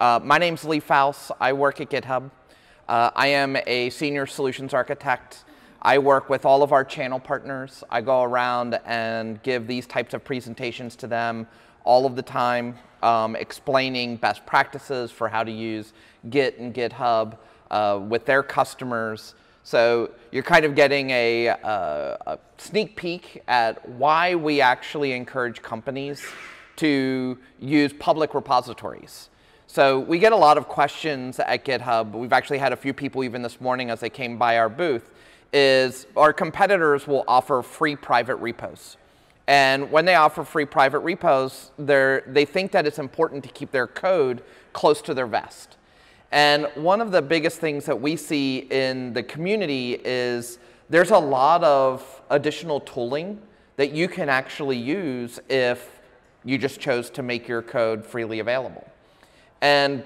Uh, my name's Lee Faus. I work at GitHub. Uh, I am a senior solutions architect. I work with all of our channel partners. I go around and give these types of presentations to them all of the time, um, explaining best practices for how to use Git and GitHub uh, with their customers. So you're kind of getting a, a, a sneak peek at why we actually encourage companies to use public repositories. So we get a lot of questions at GitHub. We've actually had a few people even this morning as they came by our booth, is our competitors will offer free private repos. And when they offer free private repos, they think that it's important to keep their code close to their vest. And one of the biggest things that we see in the community is there's a lot of additional tooling that you can actually use if you just chose to make your code freely available. And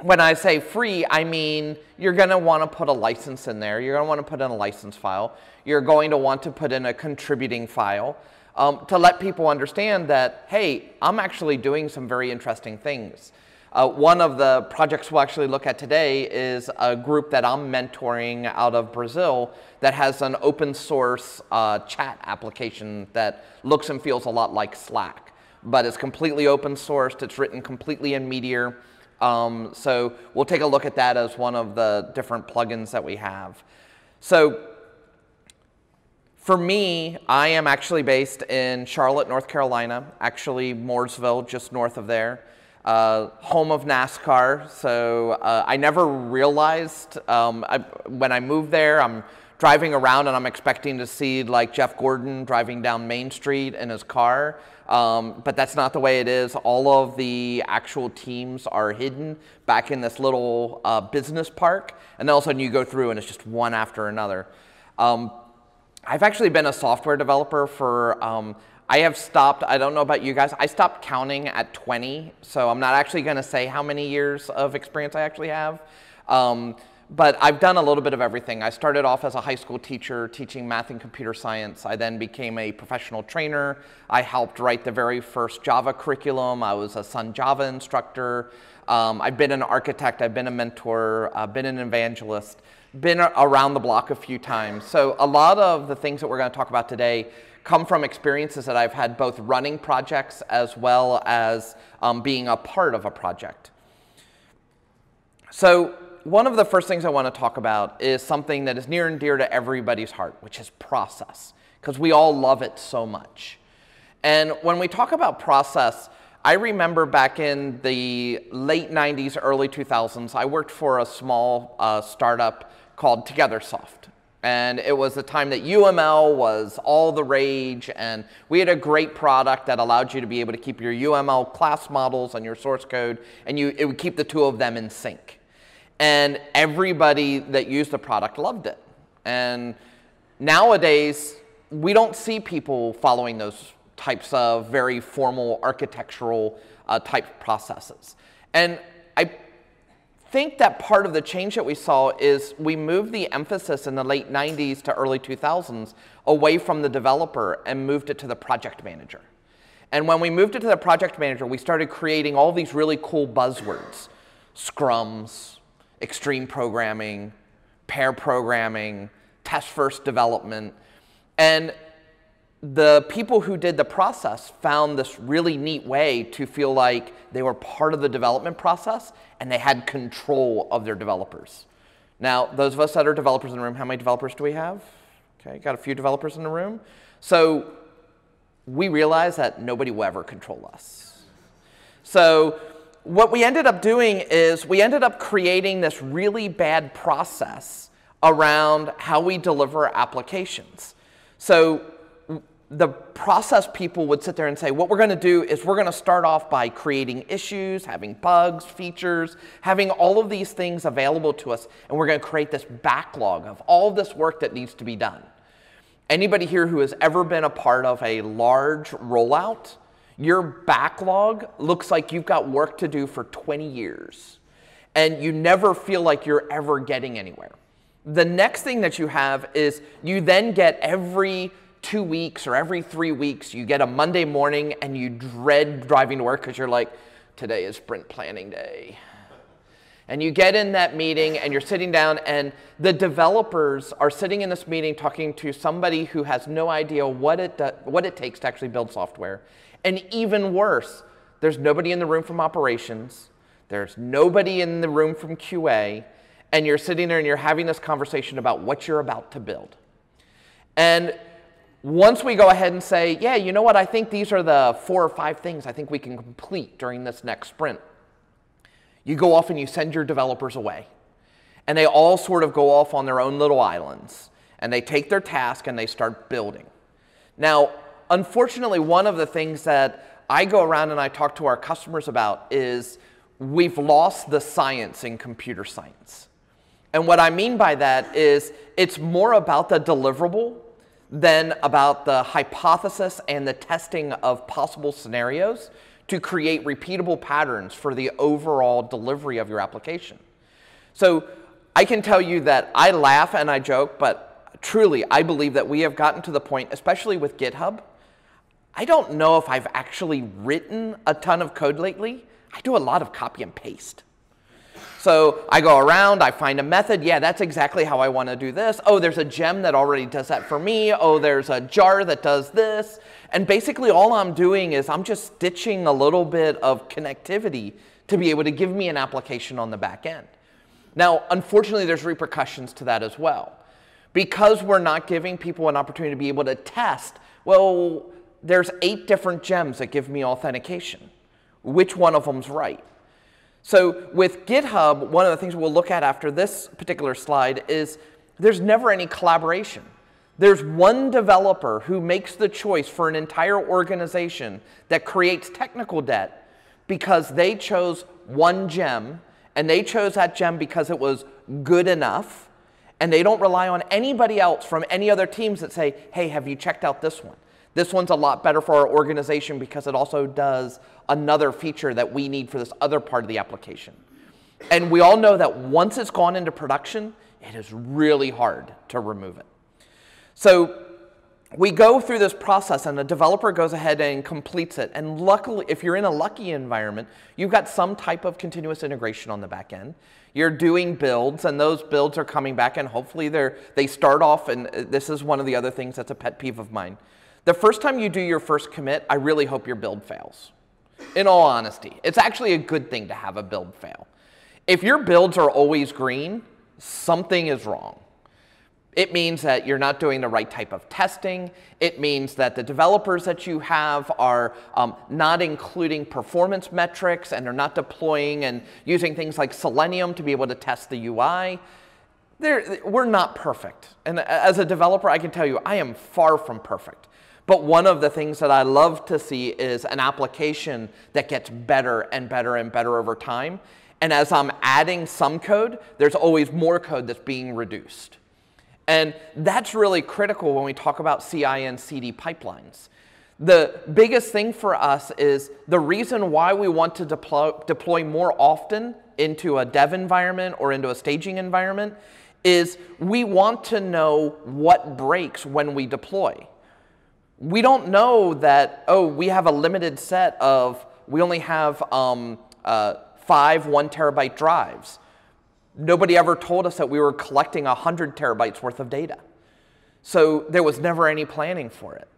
when I say free, I mean you're going to want to put a license in there. You're going to want to put in a license file. You're going to want to put in a contributing file um, to let people understand that, hey, I'm actually doing some very interesting things. Uh, one of the projects we'll actually look at today is a group that I'm mentoring out of Brazil that has an open source uh, chat application that looks and feels a lot like Slack, but it's completely open sourced. It's written completely in Meteor. Um, so we'll take a look at that as one of the different plugins that we have. So for me, I am actually based in Charlotte, North Carolina, actually Mooresville, just north of there uh, home of NASCAR. So uh, I never realized um, I, when I moved there, I'm driving around and I'm expecting to see like Jeff Gordon driving down Main Street in his car. Um, but that's not the way it is. All of the actual teams are hidden back in this little uh, business park. And then all of a sudden you go through and it's just one after another. Um, I've actually been a software developer for um, I have stopped, I don't know about you guys, I stopped counting at 20, so I'm not actually going to say how many years of experience I actually have. But I've done a little bit of everything. I started off as a high school teacher teaching math and computer science. I then became a professional trainer. I helped write the very first Java curriculum. I was a Sun Java instructor. Um, I've been an architect. I've been a mentor. I've been an evangelist. Been around the block a few times. So a lot of the things that we're going to talk about today come from experiences that I've had both running projects as well as um, being a part of a project. So one of the first things I want to talk about is something that is near and dear to everybody's heart, which is process, because we all love it so much. And when we talk about process, I remember back in the late 90s, early 2000s, I worked for a small uh, startup called TogetherSoft. And it was the time that UML was all the rage, and we had a great product that allowed you to be able to keep your UML class models and your source code, and you, it would keep the two of them in sync. And everybody that used the product loved it. And nowadays, we don't see people following those types of very formal architectural uh, type processes. And I think that part of the change that we saw is we moved the emphasis in the late 90s to early 2000s away from the developer and moved it to the project manager. And when we moved it to the project manager, we started creating all these really cool buzzwords. Scrums, extreme programming, pair programming, test first development. And the people who did the process found this really neat way to feel like they were part of the development process and they had control of their developers. Now, those of us that are developers in the room, how many developers do we have? Okay, got a few developers in the room. So we realize that nobody will ever control us. So what we ended up doing is we ended up creating this really bad process around how we deliver applications. So the process people would sit there and say, what we're going to do is we're going to start off by creating issues, having bugs, features, having all of these things available to us, and we're going to create this backlog of all this work that needs to be done. Anybody here who has ever been a part of a large rollout, your backlog looks like you've got work to do for 20 years, and you never feel like you're ever getting anywhere. The next thing that you have is you then get every two weeks or every three weeks, you get a Monday morning and you dread driving to work because you're like, today is sprint planning day. And you get in that meeting and you're sitting down, and the developers are sitting in this meeting talking to somebody who has no idea what it, do, what it takes to actually build software. And even worse, there's nobody in the room from operations, there's nobody in the room from QA, and you're sitting there and you're having this conversation about what you're about to build. And once we go ahead and say, yeah, you know what, I think these are the four or five things I think we can complete during this next sprint you go off and you send your developers away. And they all sort of go off on their own little islands. And they take their task and they start building. Now, unfortunately, one of the things that I go around and I talk to our customers about is we've lost the science in computer science. And what I mean by that is it's more about the deliverable than about the hypothesis and the testing of possible scenarios to create repeatable patterns for the overall delivery of your application. So I can tell you that I laugh and I joke, but truly, I believe that we have gotten to the point, especially with GitHub. I don't know if I've actually written a ton of code lately. I do a lot of copy and paste. So I go around, I find a method. Yeah, that's exactly how I want to do this. Oh, there's a gem that already does that for me. Oh, there's a jar that does this. And basically all I'm doing is I'm just stitching a little bit of connectivity to be able to give me an application on the back end. Now, unfortunately, there's repercussions to that as well. Because we're not giving people an opportunity to be able to test, well, there's eight different gems that give me authentication. Which one of them's right? So with GitHub, one of the things we'll look at after this particular slide is there's never any collaboration. There's one developer who makes the choice for an entire organization that creates technical debt because they chose one gem and they chose that gem because it was good enough and they don't rely on anybody else from any other teams that say, hey, have you checked out this one? This one's a lot better for our organization because it also does another feature that we need for this other part of the application. And we all know that once it's gone into production, it is really hard to remove it. So we go through this process and the developer goes ahead and completes it. And luckily, if you're in a lucky environment, you've got some type of continuous integration on the back end. You're doing builds and those builds are coming back and hopefully they're, they start off, and uh, this is one of the other things that's a pet peeve of mine. The first time you do your first commit, I really hope your build fails. In all honesty, it's actually a good thing to have a build fail. If your builds are always green, something is wrong. It means that you're not doing the right type of testing. It means that the developers that you have are um, not including performance metrics and they're not deploying and using things like Selenium to be able to test the UI. They're, we're not perfect. And as a developer, I can tell you, I am far from perfect. But one of the things that I love to see is an application that gets better and better and better over time. And as I'm adding some code, there's always more code that's being reduced. And that's really critical when we talk about CI and CD pipelines. The biggest thing for us is the reason why we want to deploy, deploy more often into a dev environment or into a staging environment is we want to know what breaks when we deploy we don't know that, oh, we have a limited set of, we only have um, uh, five one terabyte drives. Nobody ever told us that we were collecting 100 terabytes worth of data. So there was never any planning for it.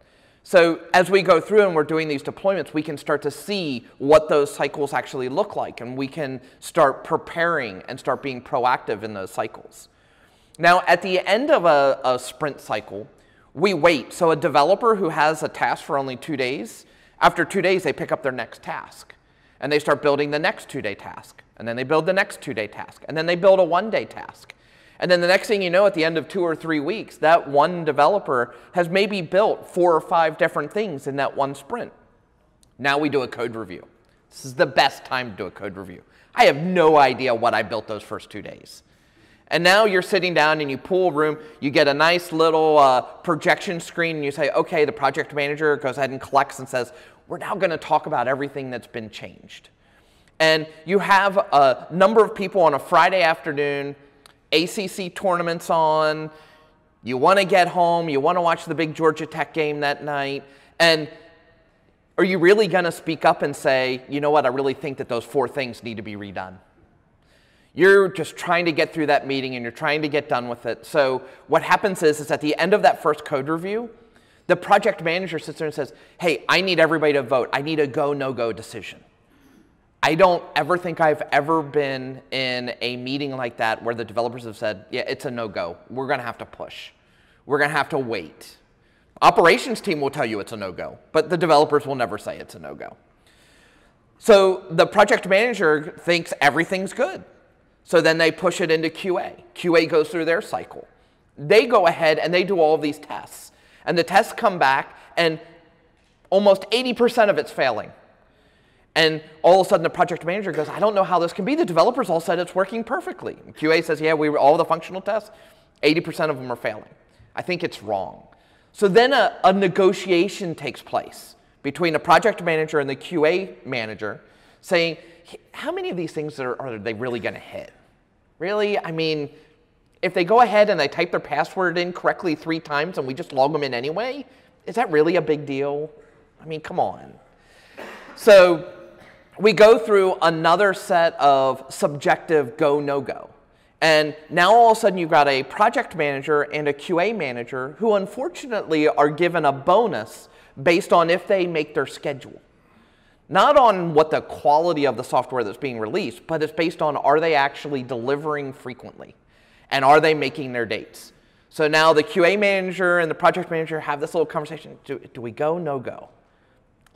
So as we go through and we're doing these deployments, we can start to see what those cycles actually look like, and we can start preparing and start being proactive in those cycles. Now, at the end of a, a sprint cycle, we wait. So a developer who has a task for only two days, after two days, they pick up their next task. And they start building the next two-day task. And then they build the next two-day task. And then they build a one-day task. And then the next thing you know, at the end of two or three weeks, that one developer has maybe built four or five different things in that one sprint. Now we do a code review. This is the best time to do a code review. I have no idea what I built those first two days. And now you're sitting down and you pull room, you get a nice little uh, projection screen, and you say, okay, the project manager goes ahead and collects and says, we're now going to talk about everything that's been changed. And you have a number of people on a Friday afternoon, ACC tournaments on, you want to get home, you want to watch the big Georgia Tech game that night, and are you really going to speak up and say, you know what, I really think that those four things need to be redone? You're just trying to get through that meeting and you're trying to get done with it. So what happens is, is at the end of that first code review, the project manager sits there and says, hey, I need everybody to vote. I need a go, no go decision. I don't ever think I've ever been in a meeting like that where the developers have said, yeah, it's a no go. We're going to have to push. We're going to have to wait. Operations team will tell you it's a no-go, but the developers will never say it's a no-go. So the project manager thinks everything's good. So then they push it into QA. QA goes through their cycle. They go ahead and they do all of these tests. And the tests come back and almost 80% of it's failing. And all of a sudden the project manager goes, I don't know how this can be. The developers all said it's working perfectly. And QA says, yeah, we all the functional tests, 80% of them are failing. I think it's wrong. So then a, a negotiation takes place between the project manager and the QA manager saying, how many of these things are, are they really going to hit? Really? I mean, if they go ahead and they type their password in correctly three times and we just log them in anyway, is that really a big deal? I mean, come on. So we go through another set of subjective go, no go. And now all of a sudden you've got a project manager and a QA manager who unfortunately are given a bonus based on if they make their schedule. Not on what the quality of the software that's being released, but it's based on are they actually delivering frequently and are they making their dates. So now the QA manager and the project manager have this little conversation. Do, do we go? No go.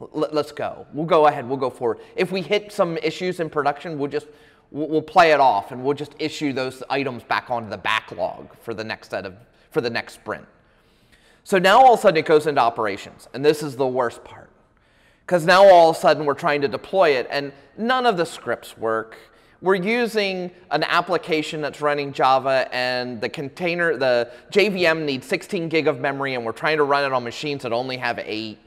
L let's go. We'll go ahead. We'll go forward. If we hit some issues in production, we'll just we'll play it off and we'll just issue those items back onto the backlog for the next set of for the next sprint. So now all of a sudden it goes into operations, and this is the worst part. Because now all of a sudden we're trying to deploy it, and none of the scripts work. We're using an application that's running Java, and the container, the JVM needs 16 gig of memory, and we're trying to run it on machines that only have eight.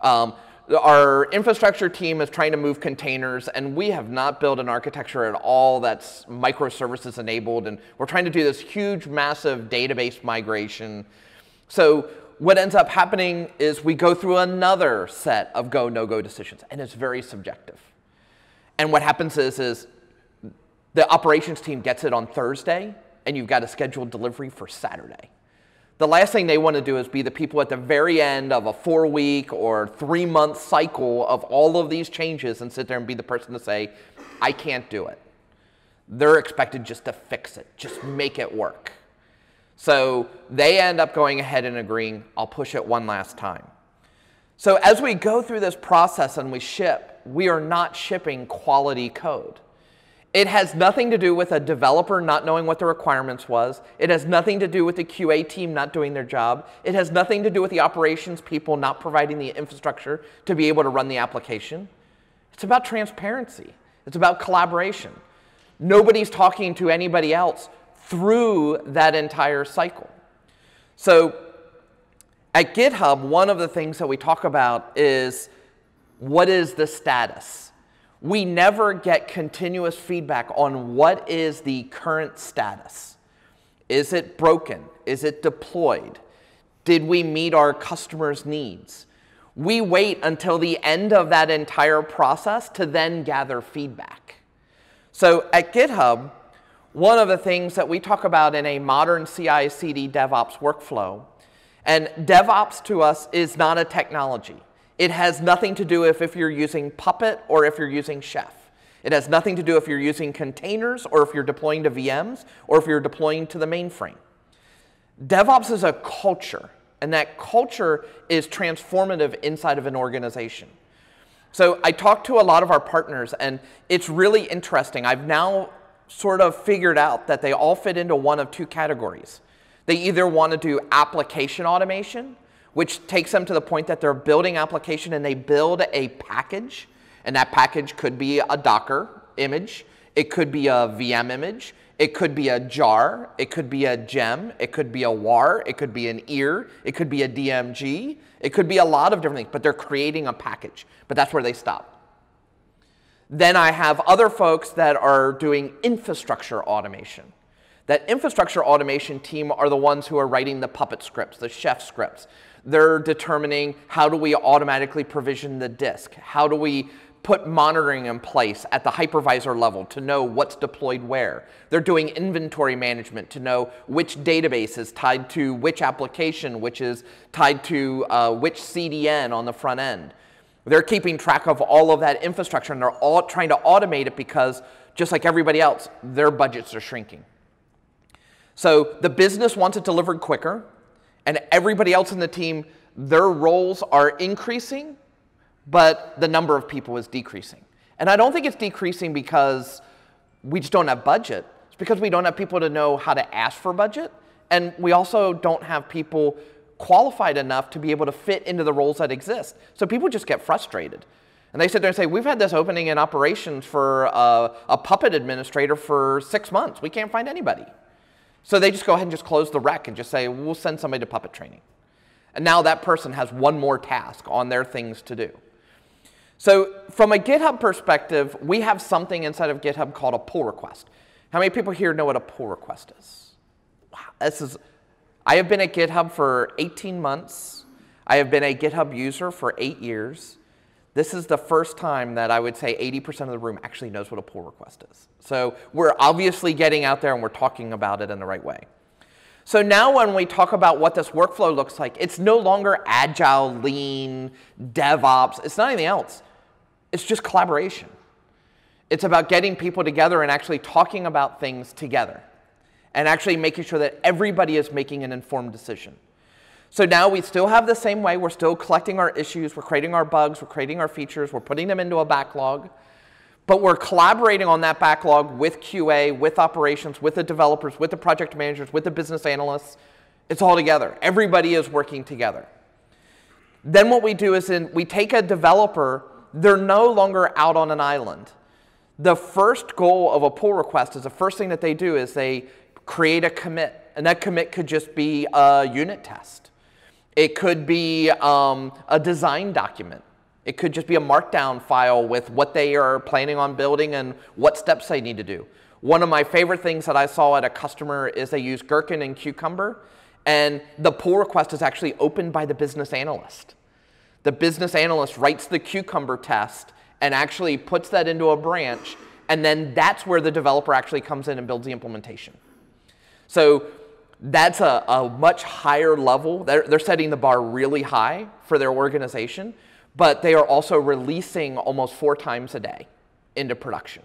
Um, our infrastructure team is trying to move containers, and we have not built an architecture at all that's microservices enabled, and we're trying to do this huge, massive database migration. So what ends up happening is we go through another set of go, no-go decisions, and it's very subjective. And what happens is, is the operations team gets it on Thursday, and you've got a scheduled delivery for Saturday. The last thing they want to do is be the people at the very end of a four week or three month cycle of all of these changes and sit there and be the person to say, I can't do it. They're expected just to fix it, just make it work. So they end up going ahead and agreeing, I'll push it one last time. So as we go through this process and we ship, we are not shipping quality code. It has nothing to do with a developer not knowing what the requirements was. It has nothing to do with the QA team not doing their job. It has nothing to do with the operations people not providing the infrastructure to be able to run the application. It's about transparency. It's about collaboration. Nobody's talking to anybody else through that entire cycle. So at GitHub, one of the things that we talk about is what is the status? we never get continuous feedback on what is the current status. Is it broken? Is it deployed? Did we meet our customers' needs? We wait until the end of that entire process to then gather feedback. So at GitHub, one of the things that we talk about in a modern CI CD DevOps workflow, and DevOps to us is not a technology. It has nothing to do with if you're using Puppet or if you're using Chef. It has nothing to do if you're using containers or if you're deploying to VMs or if you're deploying to the mainframe. DevOps is a culture, and that culture is transformative inside of an organization. So I talked to a lot of our partners, and it's really interesting. I've now sort of figured out that they all fit into one of two categories. They either want to do application automation, which takes them to the point that they're building application and they build a package. And that package could be a Docker image. It could be a VM image. It could be a jar. It could be a gem. It could be a war. It could be an ear. It could be a DMG. It could be a lot of different things, but they're creating a package. But that's where they stop. Then I have other folks that are doing infrastructure automation. That infrastructure automation team are the ones who are writing the puppet scripts, the chef scripts. They're determining how do we automatically provision the disk? How do we put monitoring in place at the hypervisor level to know what's deployed where. They're doing inventory management to know which database is tied to which application, which is tied to uh, which CDN on the front end. They're keeping track of all of that infrastructure and they're all trying to automate it because just like everybody else, their budgets are shrinking. So the business wants it delivered quicker and everybody else in the team, their roles are increasing but the number of people is decreasing. And I don't think it's decreasing because we just don't have budget. It's because we don't have people to know how to ask for budget. And we also don't have people qualified enough to be able to fit into the roles that exist. So people just get frustrated. And they sit there and say, We've had this opening in operations for a, a puppet administrator for six months. We can't find anybody. So they just go ahead and just close the rec and just say, We'll send somebody to puppet training. And now that person has one more task on their things to do. So from a GitHub perspective, we have something inside of GitHub called a pull request. How many people here know what a pull request is? Wow, this is, I have been at GitHub for 18 months. I have been a GitHub user for eight years. This is the first time that I would say 80% of the room actually knows what a pull request is. So we're obviously getting out there and we're talking about it in the right way. So now when we talk about what this workflow looks like, it's no longer agile, lean, DevOps. It's not anything else. It's just collaboration. It's about getting people together and actually talking about things together and actually making sure that everybody is making an informed decision. So now we still have the same way. We're still collecting our issues, we're creating our bugs, we're creating our features, we're putting them into a backlog. But we're collaborating on that backlog with QA, with operations, with the developers, with the project managers, with the business analysts. It's all together. Everybody is working together. Then what we do is in, we take a developer they're no longer out on an island. The first goal of a pull request is the first thing that they do is they create a commit. And that commit could just be a unit test. It could be um, a design document. It could just be a markdown file with what they are planning on building and what steps they need to do. One of my favorite things that I saw at a customer is they use Gherkin and Cucumber, and the pull request is actually opened by the business analyst. The business analyst writes the cucumber test and actually puts that into a branch, and then that's where the developer actually comes in and builds the implementation. So that's a, a much higher level. They're, they're setting the bar really high for their organization, but they are also releasing almost four times a day into production.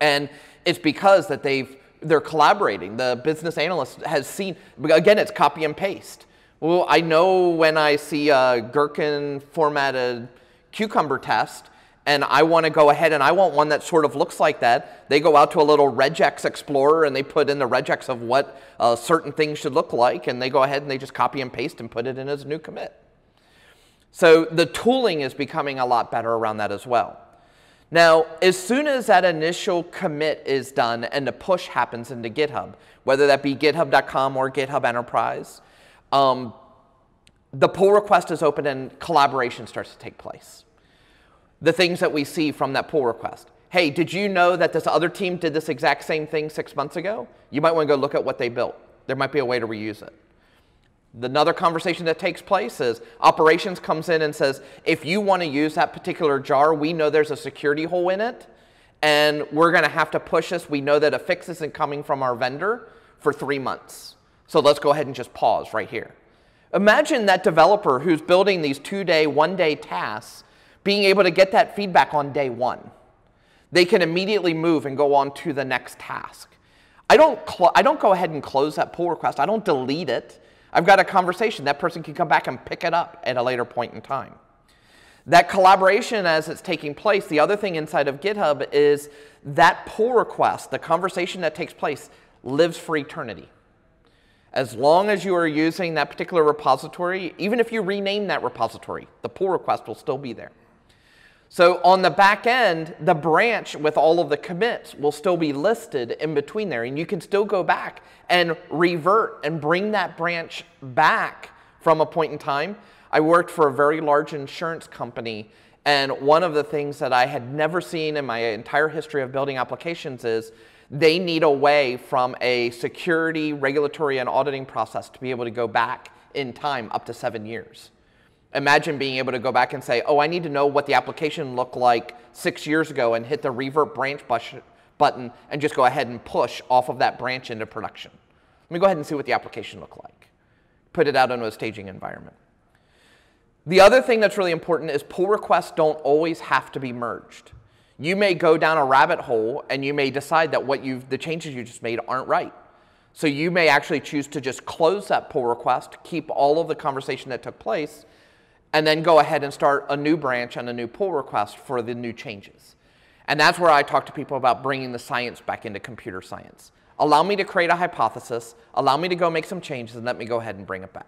And it's because that they've they're collaborating. The business analyst has seen, again, it's copy and paste. Well, I know when I see a gherkin formatted cucumber test, and I want to go ahead and I want one that sort of looks like that, they go out to a little regex explorer and they put in the regex of what uh, certain things should look like, and they go ahead and they just copy and paste and put it in as a new commit. So the tooling is becoming a lot better around that as well. Now, as soon as that initial commit is done and the push happens into GitHub, whether that be github.com or GitHub Enterprise, um, the pull request is open and collaboration starts to take place. The things that we see from that pull request. Hey, did you know that this other team did this exact same thing six months ago? You might want to go look at what they built. There might be a way to reuse it. Another conversation that takes place is operations comes in and says, if you want to use that particular jar, we know there's a security hole in it, and we're going to have to push this. We know that a fix isn't coming from our vendor for three months. So let's go ahead and just pause right here. Imagine that developer who's building these two day, one day tasks being able to get that feedback on day one. They can immediately move and go on to the next task. I don't, I don't go ahead and close that pull request. I don't delete it. I've got a conversation. That person can come back and pick it up at a later point in time. That collaboration as it's taking place, the other thing inside of GitHub is that pull request, the conversation that takes place, lives for eternity. As long as you are using that particular repository, even if you rename that repository, the pull request will still be there. So on the back end, the branch with all of the commits will still be listed in between there. And you can still go back and revert and bring that branch back from a point in time. I worked for a very large insurance company. And one of the things that I had never seen in my entire history of building applications is They need a way from a security, regulatory, and auditing process to be able to go back in time up to seven years. Imagine being able to go back and say, oh, I need to know what the application looked like six years ago and hit the revert branch button and just go ahead and push off of that branch into production. Let me go ahead and see what the application looked like. Put it out into a staging environment. The other thing that's really important is pull requests don't always have to be merged. You may go down a rabbit hole and you may decide that what you've, the changes you just made aren't right. So you may actually choose to just close that pull request, keep all of the conversation that took place, and then go ahead and start a new branch and a new pull request for the new changes. And that's where I talk to people about bringing the science back into computer science. Allow me to create a hypothesis, allow me to go make some changes, and let me go ahead and bring it back.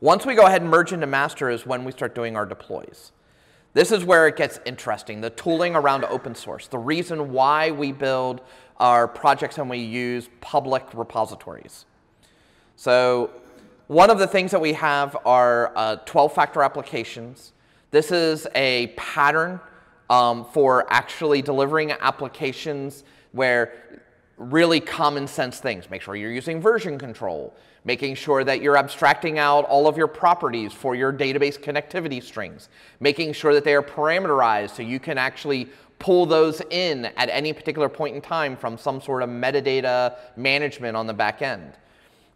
Once we go ahead and merge into master is when we start doing our deploys. This is where it gets interesting, the tooling around open source, the reason why we build our projects and we use public repositories. So one of the things that we have are 12-factor uh, applications. This is a pattern um, for actually delivering applications where really common sense things. Make sure you're using version control, making sure that you're abstracting out all of your properties for your database connectivity strings, making sure that they are parameterized so you can actually pull those in at any particular point in time from some sort of metadata management on the back end.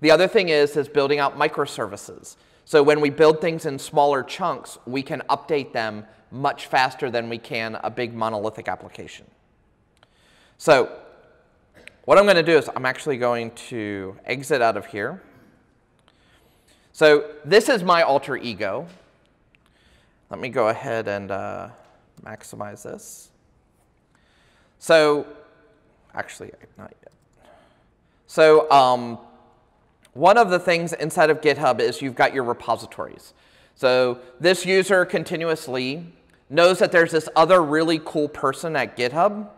The other thing is, is building out microservices. So when we build things in smaller chunks, we can update them much faster than we can a big monolithic application. So what I'm going to do is I'm actually going to exit out of here. So this is my alter ego. Let me go ahead and uh, maximize this. So actually, not yet. So um, one of the things inside of GitHub is you've got your repositories. So this user continuously knows that there's this other really cool person at GitHub.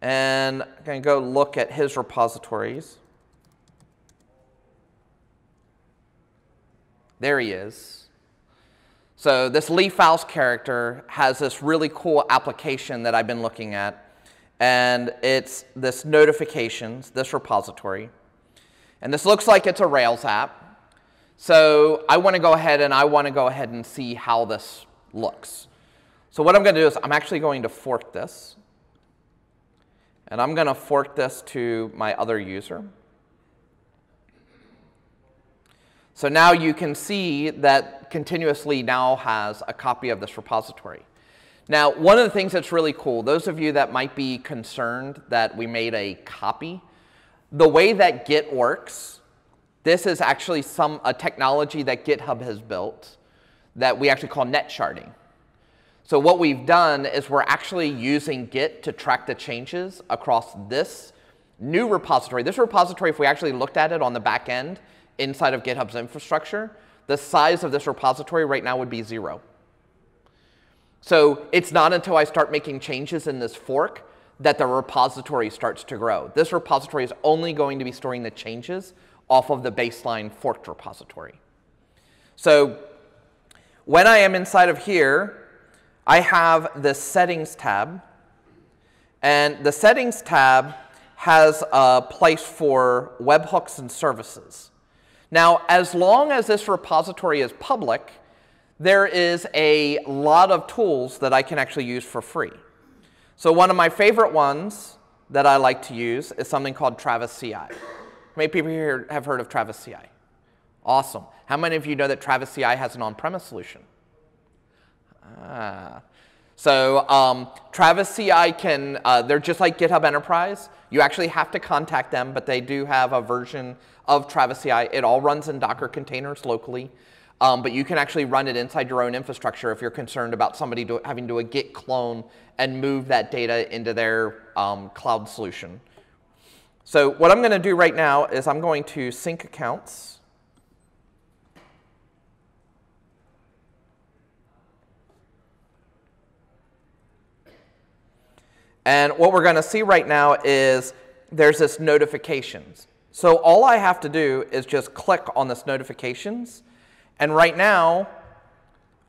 And I'm going to go look at his repositories. There he is. So this Lee Faus character has this really cool application that I've been looking at. And it's this notifications, this repository. And this looks like it's a Rails app. So I want to go ahead and I want to go ahead and see how this looks. So what I'm going to do is I'm actually going to fork this. And I'm going to fork this to my other user. So now you can see that continuously now has a copy of this repository. Now, one of the things that's really cool, those of you that might be concerned that we made a copy the way that Git works, this is actually some a technology that GitHub has built that we actually call net sharding. So what we've done is we're actually using Git to track the changes across this new repository. This repository, if we actually looked at it on the back end inside of GitHub's infrastructure, the size of this repository right now would be zero. So it's not until I start making changes in this fork that the repository starts to grow. This repository is only going to be storing the changes off of the baseline forked repository. So when I am inside of here, I have the settings tab. And the settings tab has a place for webhooks and services. Now, as long as this repository is public, there is a lot of tools that I can actually use for free. So one of my favorite ones that I like to use is something called Travis CI. Many people here have heard of Travis CI? Awesome. How many of you know that Travis CI has an on-premise solution? Ah. So um, Travis CI can, uh, they're just like GitHub Enterprise. You actually have to contact them, but they do have a version of Travis CI. It all runs in Docker containers locally. Um, but you can actually run it inside your own infrastructure if you're concerned about somebody do, having to do a git clone and move that data into their um, cloud solution. So what I'm going to do right now is I'm going to sync accounts. And what we're going to see right now is there's this notifications. So all I have to do is just click on this notifications and right now,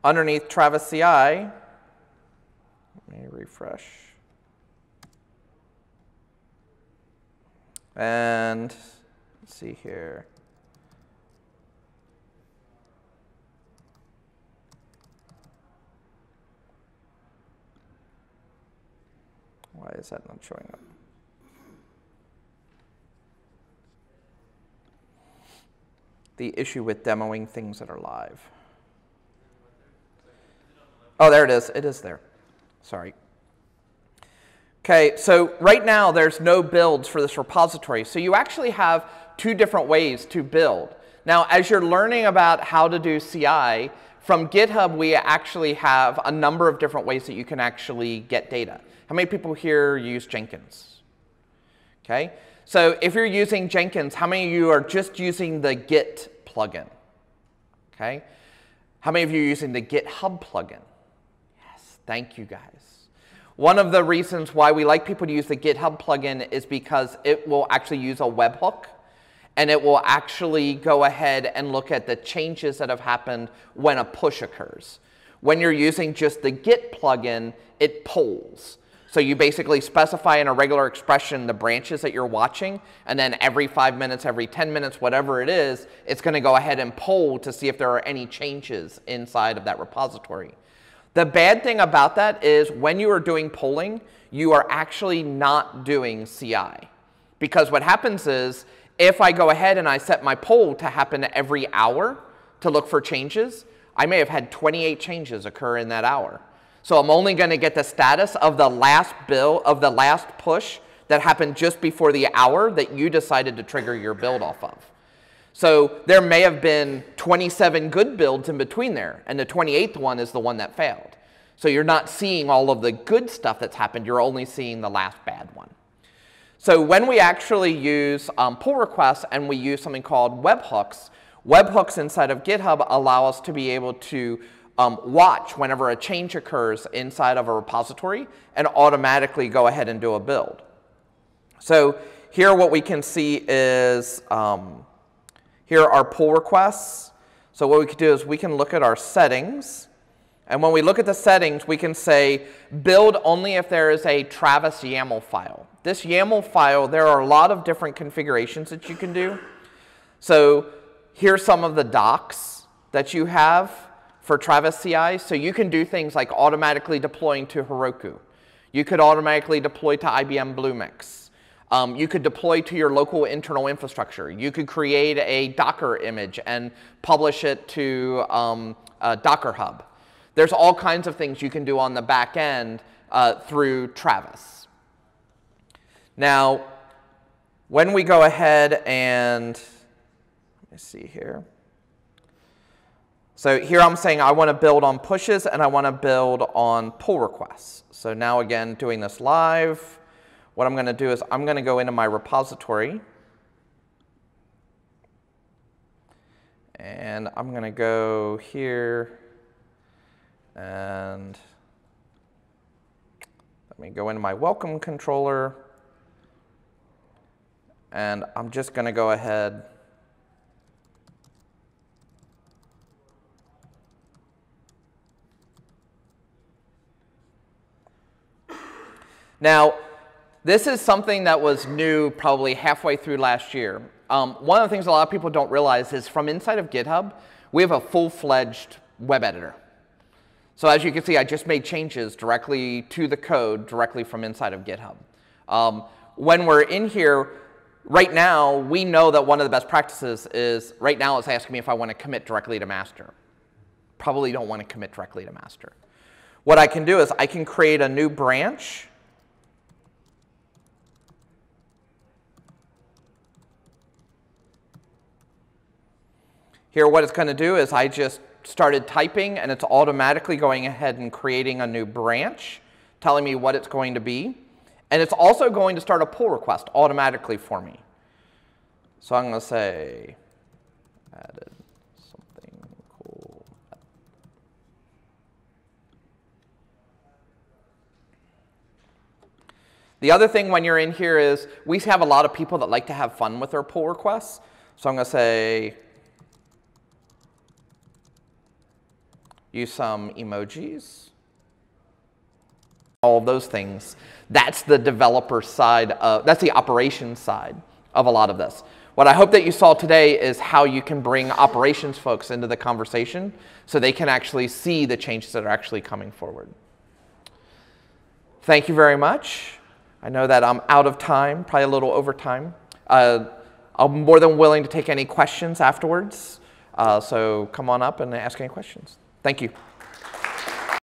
underneath Travis CI, let me refresh. And let's see here. Why is that not showing up? The issue with demoing things that are live. Oh, there it is. It is there. Sorry. Okay, so right now there's no builds for this repository. So you actually have two different ways to build. Now, as you're learning about how to do CI, from GitHub, we actually have a number of different ways that you can actually get data. How many people here use Jenkins? Okay, so if you're using Jenkins, how many of you are just using the Git plugin? Okay, how many of you are using the GitHub plugin? Yes, thank you guys. One of the reasons why we like people to use the GitHub plugin is because it will actually use a webhook and it will actually go ahead and look at the changes that have happened when a push occurs. When you're using just the Git plugin, it polls. So you basically specify in a regular expression the branches that you're watching, and then every five minutes, every 10 minutes, whatever it is, it's going to go ahead and poll to see if there are any changes inside of that repository. The bad thing about that is when you are doing polling, you are actually not doing CI. Because what happens is if I go ahead and I set my poll to happen every hour to look for changes, I may have had 28 changes occur in that hour. So I'm only going to get the status of the last bill of the last push that happened just before the hour that you decided to trigger your build off of. So there may have been 27 good builds in between there, and the 28th one is the one that failed. So you're not seeing all of the good stuff that's happened, you're only seeing the last bad one. So when we actually use um, pull requests and we use something called webhooks, webhooks inside of GitHub allow us to be able to um, watch whenever a change occurs inside of a repository and automatically go ahead and do a build. So here what we can see is, um, here are pull requests. So what we could do is we can look at our settings. And when we look at the settings, we can say build only if there is a Travis YAML file. This YAML file, there are a lot of different configurations that you can do. So here's some of the docs that you have for Travis CI. So you can do things like automatically deploying to Heroku. You could automatically deploy to IBM Bluemix. Um, you could deploy to your local internal infrastructure. You could create a Docker image and publish it to um, Docker Hub. There's all kinds of things you can do on the back end uh, through Travis. Now, when we go ahead and, let me see here. So here I'm saying I want to build on pushes and I want to build on pull requests. So now again, doing this live, what I'm going to do is I'm going to go into my repository. And I'm going to go here and let me go into my welcome controller. And I'm just going to go ahead Now, this is something that was new probably halfway through last year. Um, one of the things a lot of people don't realize is from inside of GitHub, we have a full-fledged web editor. So as you can see, I just made changes directly to the code directly from inside of GitHub. Um, when we're in here, right now, we know that one of the best practices is, right now it's asking me if I want to commit directly to master. Probably don't want to commit directly to master. What I can do is I can create a new branch. Here what it's going to do is I just started typing and it's automatically going ahead and creating a new branch, telling me what it's going to be. And it's also going to start a pull request automatically for me. So I'm going to say added something cool. The other thing when you're in here is we have a lot of people that like to have fun with their pull requests. So I'm going to say use some emojis all of those things. That's the developer side, of, that's the operations side of a lot of this. What I hope that you saw today is how you can bring operations folks into the conversation so they can actually see the changes that are actually coming forward. Thank you very much. I know that I'm out of time, probably a little over time. Uh, I'm more than willing to take any questions afterwards. Uh, so come on up and ask any questions. Thank you.